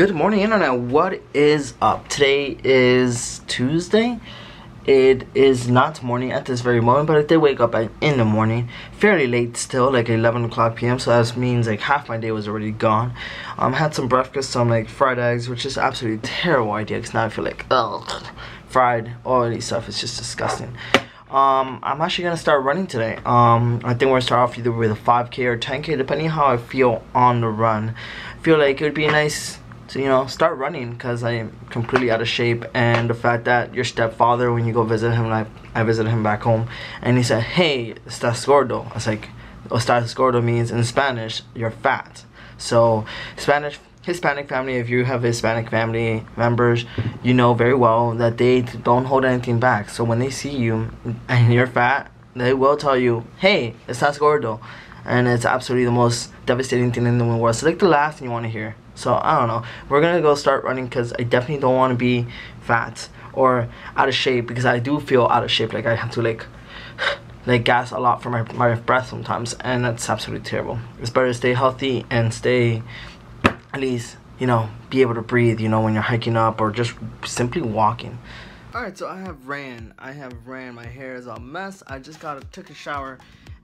Good morning, Internet. What is up? Today is Tuesday. It is not morning at this very moment, but I did wake up in the morning, fairly late still, like 11 o'clock p.m. So that means like half my day was already gone. Um, had some breakfast, some like fried eggs, which is absolutely terrible idea because now I feel like ugh, fried oily stuff is just disgusting. Um, I'm actually gonna start running today. Um, I think we're gonna start off either with a 5k or 10k, depending how I feel on the run. I feel like it would be nice to you know start running because I am completely out of shape. And the fact that your stepfather when you go visit him like I visited him back home and he said hey estás gordo. I was like estás gordo means in Spanish you're fat. So Spanish Hispanic family if you have Hispanic family members you know very well that they don't hold anything back. So when they see you and you're fat they will tell you hey estás gordo and it's absolutely the most devastating thing in the world. It's like the last thing you want to hear. So I don't know. We're gonna go start running because I definitely don't want to be fat or out of shape because I do feel out of shape. Like I have to like like gas a lot for my my breath sometimes, and that's absolutely terrible. It's better to stay healthy and stay at least you know be able to breathe. You know when you're hiking up or just simply walking. Alright, so I have ran. I have ran. My hair is a mess. I just got a, took a shower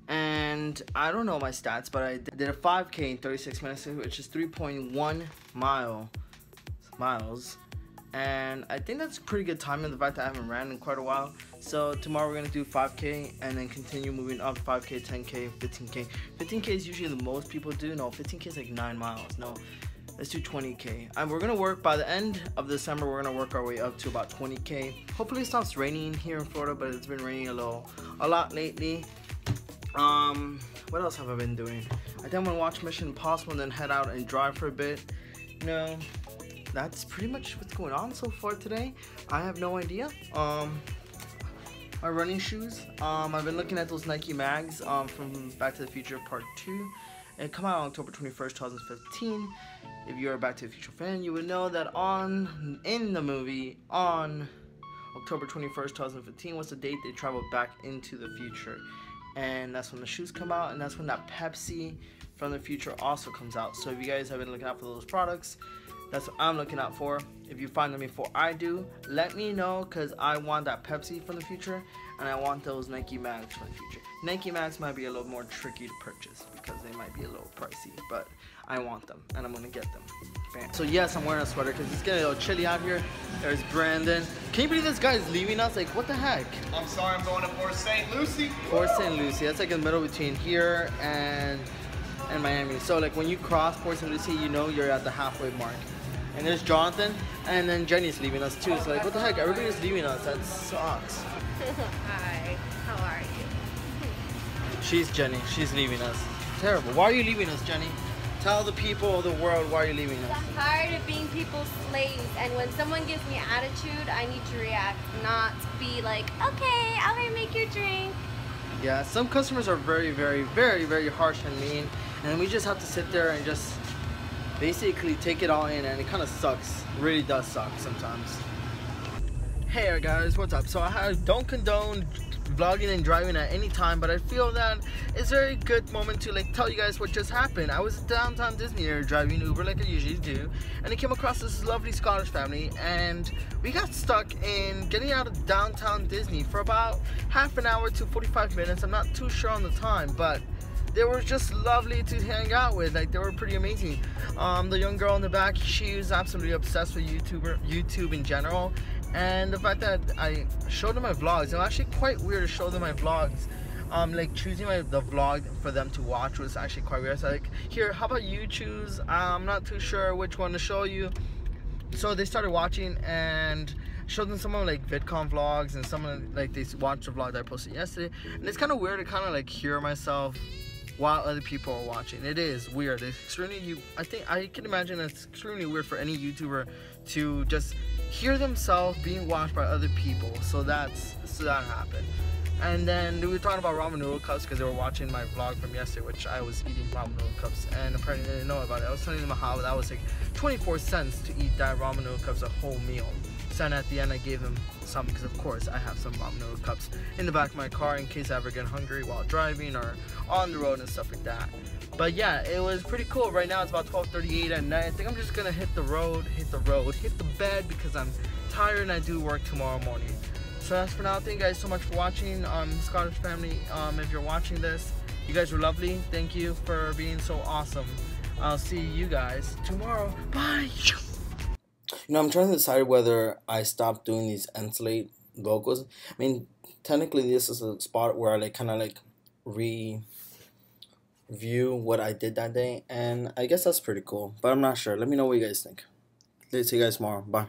and I don't know my stats, but I did a 5K in 36 minutes, which is 3.1 mile miles, and I think that's pretty good time in the fact that I haven't ran in quite a while. So tomorrow we're gonna do 5K and then continue moving up 5K, 10K, 15K. 15K is usually the most people do. No, 15K is like nine miles. No. Let's do 20k. And we're gonna work by the end of December. We're gonna work our way up to about 20k. Hopefully, it stops raining here in Florida, but it's been raining a little, a lot lately. Um, what else have I been doing? I think I'm gonna watch Mission Impossible and then head out and drive for a bit. You know, that's pretty much what's going on so far today. I have no idea. Um, my running shoes. Um, I've been looking at those Nike mags um, from Back to the Future Part 2. It come out on October 21st, 2015. If you're a Back to the Future fan, you would know that on in the movie on October 21st, 2015 was the date they traveled back into the future and that's when the shoes come out and that's when that Pepsi from the future also comes out. So if you guys have been looking out for those products, that's what I'm looking out for. If you find them before I do, let me know because I want that Pepsi from the future and I want those Nike Mags from the future. Nike Mags might be a little more tricky to purchase because they might be a little pricey, but I want them and I'm gonna get them. So yes, I'm wearing a sweater because it's getting a little chilly out here. There's Brandon. Can you believe this guy is leaving us? Like, what the heck? I'm sorry, I'm going to Port St. Lucie. Port St. Lucie. That's like in the middle between here and and Miami. So like when you cross Port St. Lucie, you know you're at the halfway mark. And there's Jonathan, and then Jenny's leaving us too. So like, what the heck? Everybody's leaving us. That sucks. Hi. How are you? She's Jenny. She's leaving us. Terrible. Why are you leaving us, Jenny? Tell the people of the world why you're leaving us. I'm tired of being people's slaves, and when someone gives me attitude, I need to react, not be like, okay, I'm gonna make your drink. Yeah, some customers are very, very, very, very harsh and mean, and we just have to sit there and just basically take it all in, and it kind of sucks. It really does suck sometimes. Hey guys, what's up? So I don't condone vlogging and driving at any time but I feel that it's a very good moment to like tell you guys what just happened. I was downtown Disney here driving Uber like I usually do and I came across this lovely Scottish family and we got stuck in getting out of downtown Disney for about half an hour to 45 minutes. I'm not too sure on the time but they were just lovely to hang out with. Like they were pretty amazing. Um, the young girl in the back she was absolutely obsessed with YouTuber YouTube in general and the fact that I showed them my vlogs, it was actually quite weird to show them my vlogs. Um, like choosing my, the vlog for them to watch was actually quite weird. So like, here, how about you choose? I'm not too sure which one to show you. So they started watching and showed them some of like VidCon vlogs and some of like they watched the vlog that I posted yesterday. And it's kind of weird to kind of like hear myself while other people are watching. It is weird. It's extremely. I think I can imagine it's extremely weird for any YouTuber to just hear themselves being watched by other people. So that's so that happened. And then we were talking about ramen noodle cups because they were watching my vlog from yesterday, which I was eating ramen noodle cups, and apparently they didn't know about it. I was telling them how that was like 24 cents to eat that ramen noodle cups a whole meal. And at the end I gave him some because of course I have some ramen noodle cups in the back of my car in case I ever get hungry while driving or on the road and stuff like that. But yeah, it was pretty cool. Right now it's about 12:38 at night. I think I'm just gonna hit the road, hit the road, hit the bed because I'm tired and I do work tomorrow morning. So that's for now. Thank you guys so much for watching. Um, Scottish family, um, if you're watching this, you guys are lovely. Thank you for being so awesome. I'll see you guys tomorrow. Bye. You know, I'm trying to decide whether I stop doing these Enslate logos. I mean, technically, this is a spot where I like kind of like re view what I did that day, and I guess that's pretty cool. But I'm not sure. Let me know what you guys think. See you guys tomorrow. Bye.